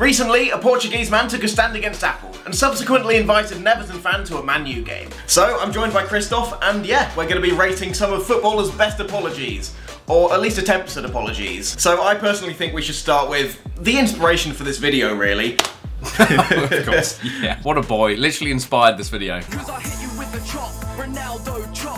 Recently, a Portuguese man took a stand against Apple and subsequently invited an Everton fan to a Man U game. So, I'm joined by ChrisMD, and yeah, we're going to be rating some of footballers' best apologies. Or at least attempts at apologies. So I personally think we should start with the inspiration for this video, really. of course, yeah. What a boy. Literally inspired this video.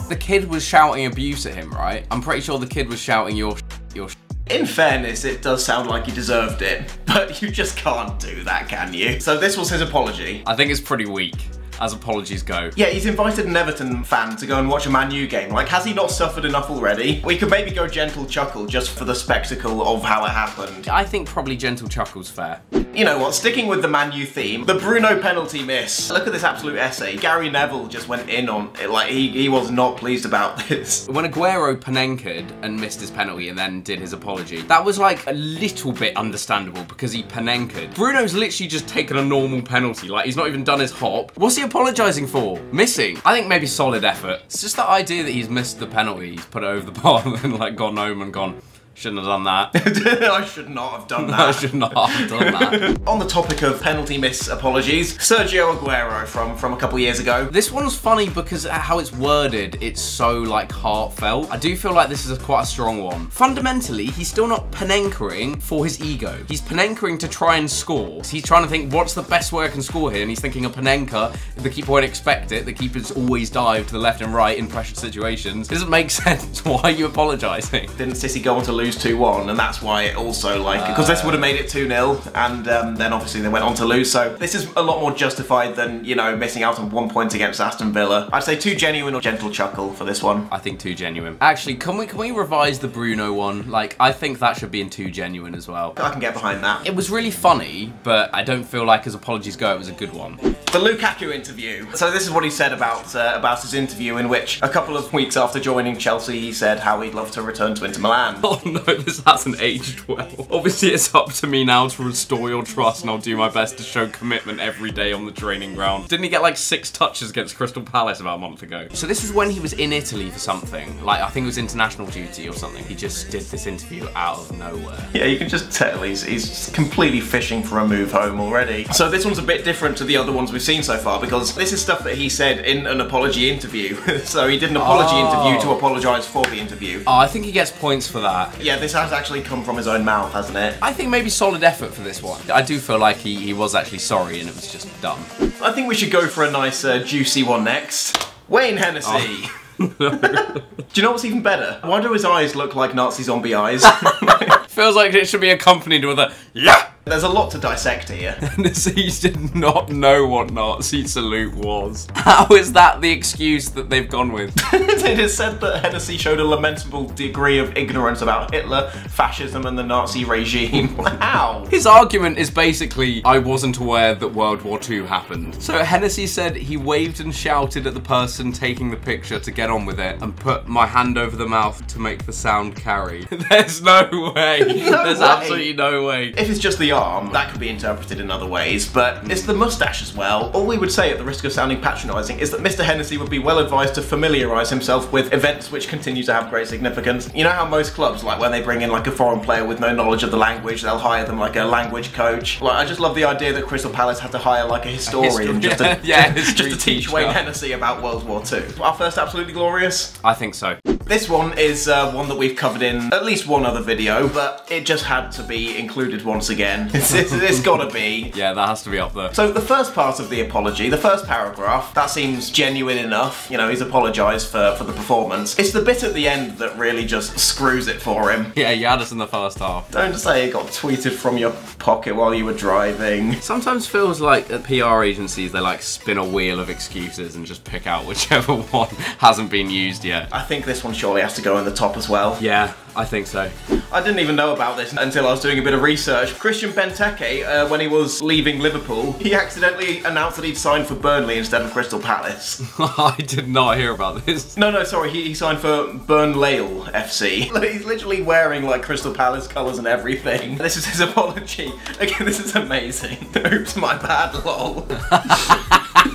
The kid was shouting abuse at him, right? I'm pretty sure the kid was shouting your your in fairness, it does sound like he deserved it, but you just can't do that, can you? So this was his apology. I think it's pretty weak as apologies go. Yeah, he's invited an Everton fan to go and watch a Man U game. Like, has he not suffered enough already? We could maybe go gentle chuckle just for the spectacle of how it happened. I think probably gentle chuckle's fair. You know what, sticking with the Man U theme, the Bruno penalty miss. Look at this absolute essay. Gary Neville just went in on it, like he, he was not pleased about this. When Aguero panenkered and missed his penalty and then did his apology, that was like a little bit understandable because he panenkered. Bruno's literally just taken a normal penalty, like he's not even done his hop. What's he apologising for? Missing? I think maybe solid effort. It's just the idea that he's missed the penalty, he's put it over the bar and like gone home and gone, Shouldn't have done that. I should not have done that. I should not have done that. On the topic of penalty miss apologies, Sergio Aguero from, from a couple years ago. This one's funny because how it's worded, it's so like heartfelt. I do feel like this is a, quite a strong one. Fundamentally, he's still not panenkering for his ego. He's panenkering to try and score. He's trying to think, what's the best way I can score here? And he's thinking a panenka, the keeper won't expect it. The keepers always dive to the left and right in pressure situations. It doesn't make sense. Why are you apologising? Didn't City go on to lose lose 2-1 and that's why it also like because uh, this would have made it 2-0 and um, then obviously they went on to lose so this is a lot more justified than you know missing out on one point against Aston Villa. I'd say too genuine or gentle chuckle for this one. I think too genuine. Actually can we can we revise the Bruno one like I think that should be in too genuine as well. I can get behind that. It was really funny but I don't feel like as apologies go it was a good one. The Lukaku interview. So this is what he said about uh, about his interview in which a couple of weeks after joining Chelsea he said how he'd love to return to Inter Milan. Oh no this hasn't aged well. Obviously it's up to me now to restore your trust and I'll do my best to show commitment every day on the training ground. Didn't he get like six touches against Crystal Palace about a month ago? So this was when he was in Italy for something. Like I think it was international duty or something. He just did this interview out of nowhere. Yeah, you can just tell he's, he's completely fishing for a move home already. So this one's a bit different to the other ones we've seen so far because this is stuff that he said in an apology interview. so he did an apology oh. interview to apologise for the interview. Oh, I think he gets points for that. Yeah, this has actually come from his own mouth, hasn't it? I think maybe solid effort for this one. I do feel like he, he was actually sorry and it was just dumb. I think we should go for a nice uh, juicy one next. Wayne Hennessy. Oh. do you know what's even better? Why do his eyes look like Nazi zombie eyes? Feels like it should be accompanied with a yeah. There's a lot to dissect here. Hennessy did not know what Nazi salute was. How is that the excuse that they've gone with? it is said that Hennessy showed a lamentable degree of ignorance about Hitler, fascism, and the Nazi regime. How? His argument is basically, I wasn't aware that World War II happened. So Hennessy said he waved and shouted at the person taking the picture to get on with it and put my hand over the mouth to make the sound carry. There's no way. no There's way. absolutely no way. If it's just the arm, that could be interpreted in other ways, but it's the moustache as well. All we would say, at the risk of sounding patronising, is that Mr. Hennessy would be well advised to familiarise himself with events which continue to have great significance. You know how most clubs, like when they bring in like a foreign player with no knowledge of the language, they'll hire them like a language coach. Like I just love the idea that Crystal Palace had to hire like a historian a just to yeah, just to teach teacher. Wayne Hennessy about World War II. Our first absolutely glorious. I think so. This one is uh, one that we've covered in at least one other video, but it just had to be included once again. It's, it's, it's gotta be. Yeah, that has to be up there. So the first part of the apology, the first paragraph, that seems genuine enough. You know, he's apologised for, for the performance. It's the bit at the end that really just screws it for him. Yeah, you had us in the first half. Don't say it got tweeted from your pocket while you were driving. Sometimes feels like at PR agencies, they like spin a wheel of excuses and just pick out whichever one hasn't been used yet. I think this one surely has to go in the top as well. Yeah, I think so. I didn't even know about this until I was doing a bit of research. Christian Benteke, uh, when he was leaving Liverpool, he accidentally announced that he'd signed for Burnley instead of Crystal Palace. I did not hear about this. No, no, sorry, he, he signed for Burnley FC. He's literally wearing like Crystal Palace colours and everything. This is his apology. Again, this is amazing. Oops, my bad, lol.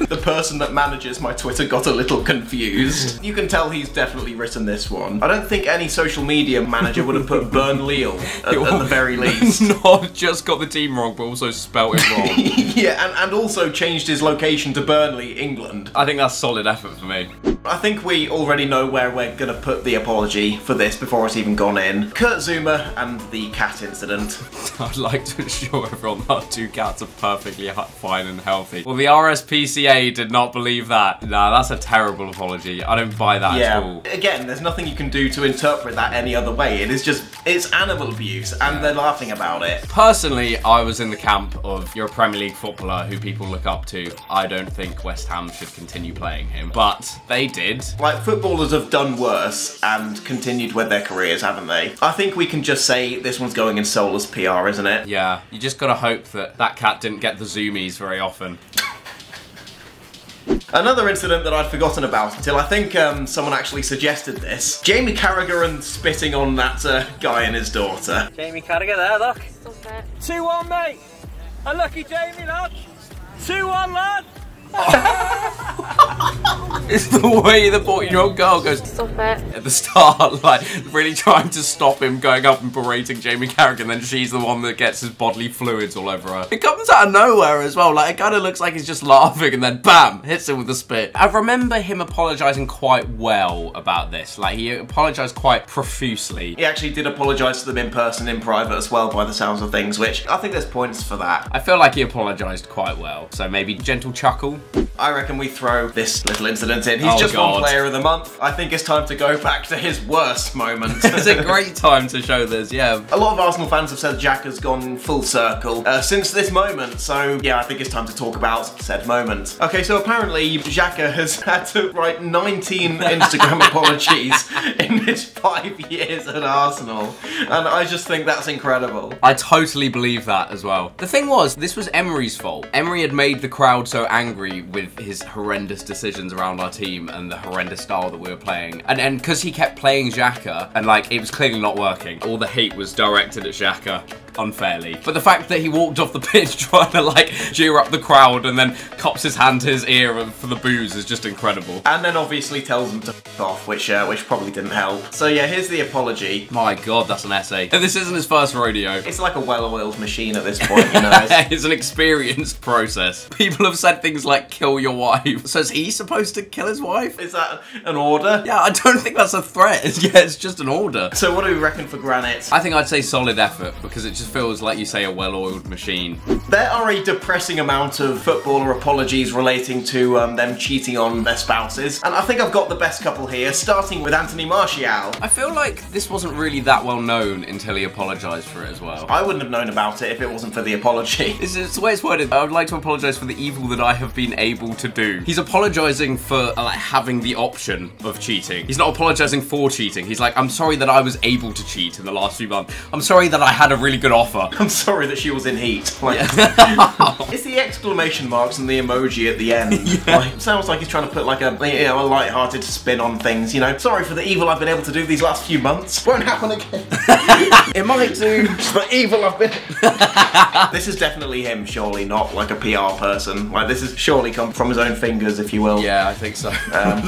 The person that manages my Twitter got a little confused. You can tell he's definitely written this one. I don't think any social media manager would have put Burn Leal at, at the very least. Not just got the team wrong, but also spelt it wrong. yeah, and, and also changed his location to Burnley, England. I think that's solid effort for me. I think we already know where we're gonna put the apology for this before it's even gone in. Kurt Zouma and the cat incident. I'd like to assure everyone that our two cats are perfectly fine and healthy. Well, the RSPCA did not believe that. Nah, that's a terrible apology. I don't buy that at all. Yeah. Again, there's nothing you can do to interpret that any other way. It is just, it's animal abuse, and they're laughing about it. Personally, I was in the camp of you're a Premier League footballer who people look up to. I don't think West Ham should continue playing him, but they did. Like, footballers have done worse and continued with their careers, haven't they? I think we can just say this one's going in soulless PR, isn't it? Yeah, you just gotta hope that that cat didn't get the zoomies very often. Another incident that I'd forgotten about until I think um, someone actually suggested this. Jamie Carragher and spitting on that uh, guy and his daughter. Jamie Carragher there, look. 2 1, mate. A lucky Jamie, lad. 2 1, lad. It's the way the 14 year old girl goes Stop it. at the start, like really trying to stop him going up and berating Jamie Carragher, and then she's the one that gets his bodily fluids all over her. It comes out of nowhere as well, like it kind of looks like he's just laughing, and then bam, hits him with a spit. I remember him apologising quite well about this, like he apologised quite profusely. He actually did apologise to them in person, in private as well, by the sounds of things, which I think there's points for that. I feel like he apologised quite well, so maybe gentle chuckle. I reckon we throw this little incident in. He's Oh, just God. one player of the month. I think it's time to go back to his worst moment. It's a great time to show this, yeah. A lot of Arsenal fans have said Jack has gone full circle uh, since this moment, so yeah, I think it's time to talk about said moment. Okay, so apparently Xhaka has had to write 19 Instagram apologies in his five years at Arsenal, and I just think that's incredible. I totally believe that as well. The thing was, this was Emery's fault. Emery had made the crowd so angry with his horrendous decisions around our team and the horrendous style that we were playing. And and because he kept playing Xhaka and like it was clearly not working, all the hate was directed at Xhaka unfairly. But the fact that he walked off the pitch trying to like cheer up the crowd and then cops his hand to his ear for the boos is just incredible. And then obviously tells them to f off, which uh, which probably didn't help. So yeah, here's the apology. My god, that's an essay. And this isn't his first rodeo. It's like a well-oiled machine at this point, you know. It's- it's an experienced process. People have said things like kill your wife. So is he supposed to kill his wife? Is that an order? Yeah, I don't think that's a threat. Yeah, it's just an order. So what do we reckon for Granit? I think I'd say solid effort because it just feels like you say a well-oiled machine. There are a depressing amount of footballer apologies relating to um, them cheating on their spouses, and I think I've got the best couple here, starting with Anthony Martial. I feel like this wasn't really that well known until he apologised for it as well. I wouldn't have known about it if it wasn't for the apology. It's, it's the way it's worded. I would like to apologise for the evil that I have been able to do. He's apologising for uh, like having the option of cheating. He's not apologising for cheating. He's like, I'm sorry that I was able to cheat in the last few months. I'm sorry that I had a really good offer. I'm sorry that she was in heat. Like, it's the exclamation marks and the emoji at the end. Like, sounds like he's trying to put like a you know a light-hearted spin on things. You know, sorry for the evil I've been able to do these last few months. Won't happen again. it might do. The evil I've been. this is definitely him, surely not like a PR person. Like this is surely come from his own fingers, if you will. Yeah, I think so. Um,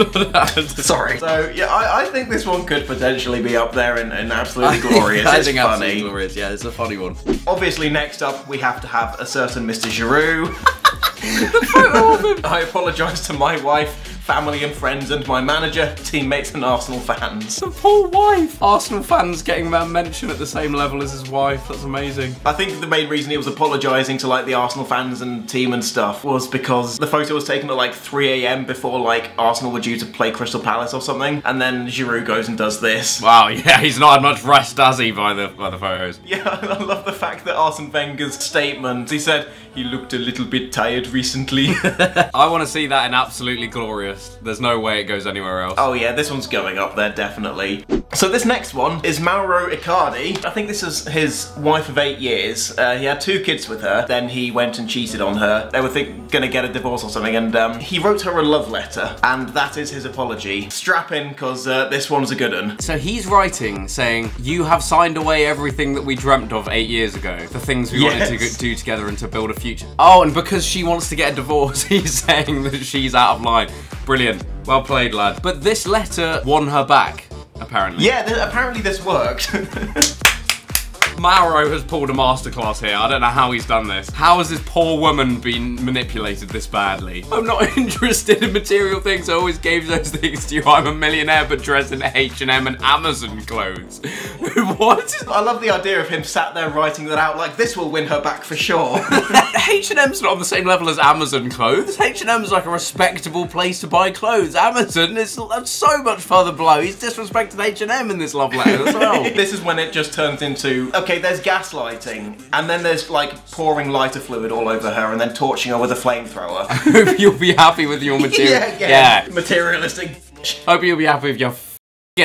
sorry. So yeah, I, I think this one could potentially be up there and, and absolutely glorious. I it's think funny. absolutely glorious. Yeah, it's a funny one. Obviously, next up we have to have a certain Mr. Giroud. I apologise to my wife, family and friends, and my manager, teammates, and Arsenal fans. The poor wife. Arsenal fans getting that mention at the same level as his wife. That's amazing. I think the main reason he was apologising to like the Arsenal fans and team and stuff was because the photo was taken at like 3 a.m. before like Arsenal were due to play Crystal Palace or something, and then Giroud goes and does this. Wow, yeah, he's not had much rest, has he, by the by the photos? Yeah, I love the fact that Arsene Wenger's statement, he said he looked a little bit tired recently. I want to see that in absolutely glorious. There's no way it goes anywhere else. oh yeah, this one's going up there, definitely. So this next one is Mauro Icardi. I think this is his wife of eight years. Uh, he had two kids with her. Then he went and cheated on her. They were going to get a divorce or something, and um, he wrote her a love letter, and that is his apology. Strap in, because uh, this one's a good one. So he's writing saying, You have signed away everything that we dreamt of eight years ago. The things we wanted to do together and to build a future. Oh, and because she wants to get a divorce, he's saying that she's out of line. Brilliant. Well played, lad. But this letter won her back, apparently. Yeah, th- apparently this worked. Mauro has pulled a masterclass here. I don't know how he's done this. How has this poor woman been manipulated this badly? I'm not interested in material things. I always gave those things to you. I'm a millionaire but dressed in H&M and Amazon clothes. what? I love the idea of him sat there writing that out like this will win her back for sure. H&M's not on the same level as Amazon clothes. H&M's like a respectable place to buy clothes. Amazon is so much further below. He's disrespected H&M in this love letter as well. this is when it just turns into okay, there's gaslighting, and then there's like pouring lighter fluid all over her, and then torching her with a flamethrower. Hope you'll be happy with your material. yeah, yeah, materialistic. Hope you'll be happy with your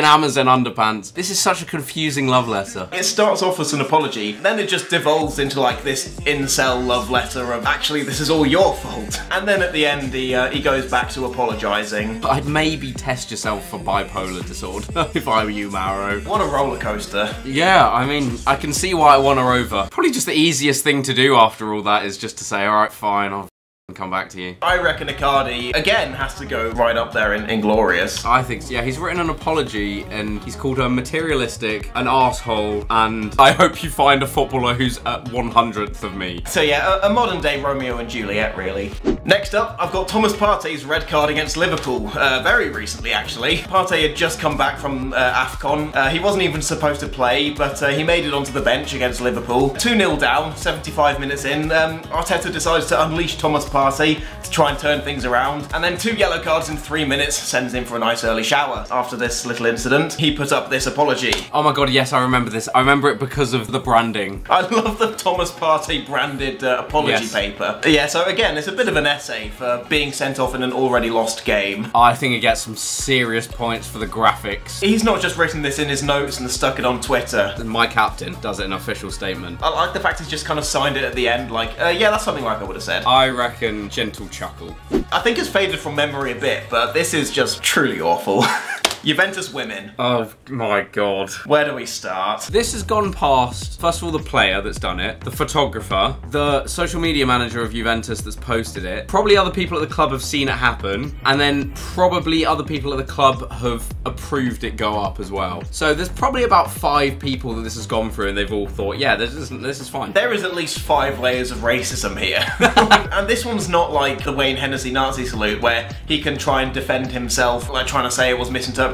Amazon underpants. This is such a confusing love letter. It starts off as an apology, then it just devolves into like this incel love letter of actually this is all your fault. And then at the end he, uh, he goes back to apologising. I'd maybe test yourself for bipolar disorder if I were you, Mauro. What a roller coaster. Yeah, I mean, I can see why I won her over. Probably just the easiest thing to do after all that is just to say, alright, fine, I'll f***ing come back to you. I reckon Icardi again has to go right up there in Inglorious. I think, yeah, he's written an apology and he's called her materialistic, an asshole, and I hope you find a footballer who's at 100th of me. So yeah, a, a modern day Romeo and Juliet, really. Next up, I've got Thomas Partey's red card against Liverpool, uh, very recently actually. Partey had just come back from uh, AFCON. Uh, he wasn't even supposed to play, but uh, he made it onto the bench against Liverpool. 2-0 down, 75 minutes in. Um, Arteta decides to unleash Thomas Partey to try and turn things around. And then two yellow cards in three minutes sends him for a nice early shower. After this little incident, he put up this apology. Oh my god, yes, I remember this. I remember it because of the branding. I love the Thomas Partey branded uh, apology Yes. paper. Yeah, so again, it's a bit of an essay for being sent off in an already lost game. I think it gets some serious points for the graphics. He's not just written this in his notes and stuck it on Twitter. My captain does it in an official statement. I like the fact he's just kind of signed it at the end, like, uh, yeah, that's something like I would have said. I reckon gentle chuckle. I think it's faded from memory a bit, but this is just truly awful. Juventus women. Oh my god. Where do we start? This has gone past, first of all, the player that's done it, the photographer, the social media manager of Juventus that's posted it, probably other people at the club have seen it happen, and then probably other people at the club have approved it go up as well. So there's probably about five people that this has gone through, and they've all thought, yeah, this is, this is fine. There is at least five layers of racism here. and this one's not like the Wayne Hennessy Nazi salute where he can try and defend himself, like trying to say it was misinterpreted.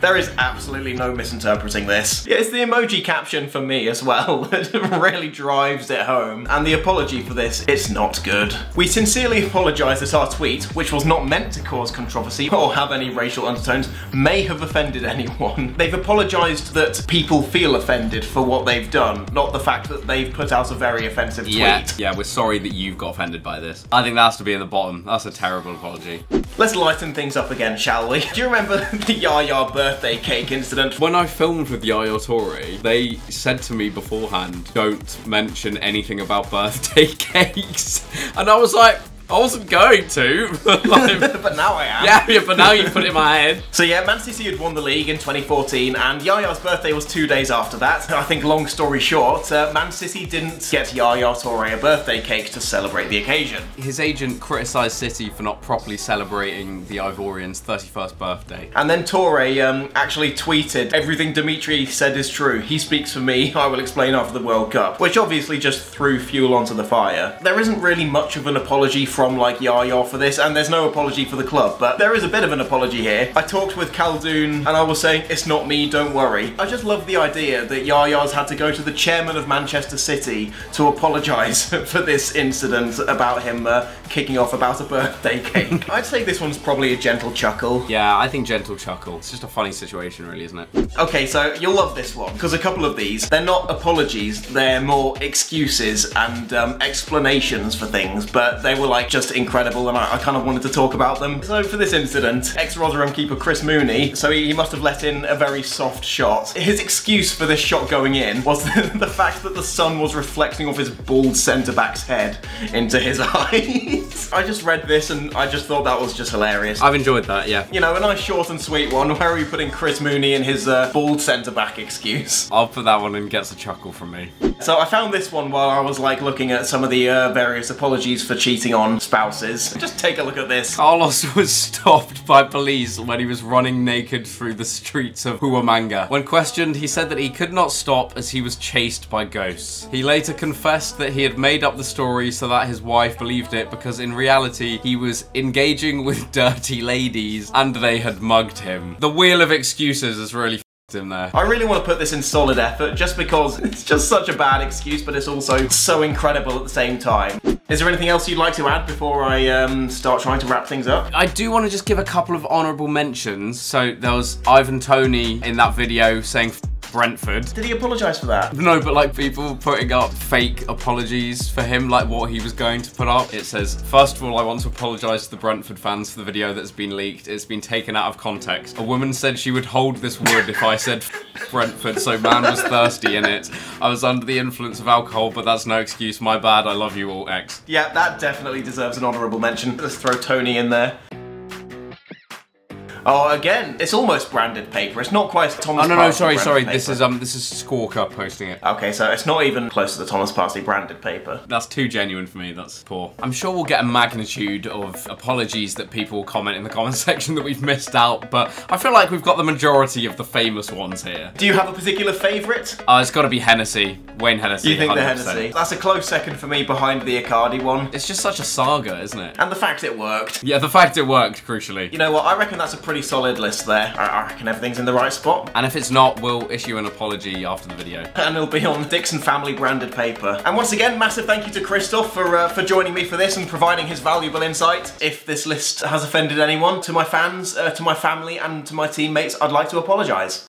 There is absolutely no misinterpreting this. Yeah, it's the emoji caption for me as well that really drives it home. And the apology for this, it's not good. We sincerely apologise that our tweet, which was not meant to cause controversy or have any racial undertones, may have offended anyone. They've apologised that people feel offended for what they've done, not the fact that they've put out a very offensive tweet. Yeah, yeah, we're sorry that you've got offended by this. I think that has to be in the bottom. That's a terrible apology. Let's lighten things up again, shall we? Do you remember the Yaya birthday cake incident? When I filmed with Yaya Toure, they said to me beforehand, don't mention anything about birthday cakes. And I was like, I wasn't going to. Like, but now I am. yeah, yeah, but now you put it in my head. So yeah, Man City had won the league in 2014, and Yaya's birthday was two days after that. I think, long story short, uh, Man City didn't get Yaya Toure a birthday cake to celebrate the occasion. His agent criticised City for not properly celebrating the Ivorian's 31st birthday. And then Toure um, actually tweeted, "Everything Dimitri said is true. He speaks for me. I will explain after the World Cup," which obviously just threw fuel onto the fire. There isn't really much of an apology from like Yaya for this, and there's no apology for the club, but there is a bit of an apology here. I talked with Khaldoon, and I was saying, "It's not me. Don't worry." I just love the idea that Yaya's had to go to the chairman of Manchester City to apologise for this incident about him uh, kicking off about a birthday cake. I'd say this one's probably a gentle chuckle. Yeah, I think gentle chuckle. It's just a funny situation, really, isn't it? Okay, so you'll love this one because a couple of these, they're not apologies, they're more excuses and um, explanations for things, but they were like like just incredible and I, I kind of wanted to talk about them. So for this incident, ex-Rotherham keeper Chris Mooney, so he, he must have let in a very soft shot. His excuse for this shot going in was the, the fact that the sun was reflecting off his bald centre-back's head into his eyes. I just read this and I just thought that was just hilarious. I've enjoyed that, yeah. You know, a nice short and sweet one. Where are we putting Chris Mooney and his uh, bald centre-back excuse? I'll put that one and gets a chuckle from me. So I found this one while I was like looking at some of the uh, various apologies for cheating on spouses. Just take a look at this. Carlos was stopped by police when he was running naked through the streets of Huamanga. When questioned, he said that he could not stop as he was chased by ghosts. He later confessed that he had made up the story so that his wife believed it because in reality he was engaging with dirty ladies and they had mugged him. The wheel of excuses is really f***ed him there. I really want to put this in solid effort just because it's just such a bad excuse, but it's also so incredible at the same time. Is there anything else you'd like to add before I um, start trying to wrap things up? I do want to just give a couple of honourable mentions. So there was Ivan Toney in that video saying "F- Brentford. Did he apologise for that? No, but like people putting up fake apologies for him, like what he was going to put up. It says, first of all, I want to apologise to the Brentford fans for the video that's been leaked. It's been taken out of context. A woman said she would hold this wood if I said Brentford, so man was thirsty in it. I was under the influence of alcohol, but that's no excuse. My bad. I love you all, X. Yeah, that definitely deserves an honourable mention. Let's throw Toney in there. Oh, again, it's almost branded paper. It's not quite Thomas Oh no no Parsley sorry sorry. paper. This is um this is Squawka posting it. Okay, so it's not even close to the Thomas Parsley branded paper. That's too genuine for me, that's poor. I'm sure we'll get a magnitude of apologies that people will comment in the comment section that we've missed out, but I feel like we've got the majority of the famous ones here. Do you have a particular favourite? Uh, it's gotta be Hennessy. Wayne Hennessy. You think the 100%. Hennessy? That's a close second for me behind the Icardi one. It's just such a saga, isn't it? And the fact it worked. Yeah, the fact it worked, crucially. You know what, I reckon that's a pretty solid list there. I, I reckon everything's in the right spot. And if it's not, we'll issue an apology after the video. And it'll be on Dixon family branded paper. And once again, massive thank you to ChrisMD for, uh, for joining me for this and providing his valuable insight. If this list has offended anyone, to my fans, uh, to my family, and to my teammates, I'd like to apologise.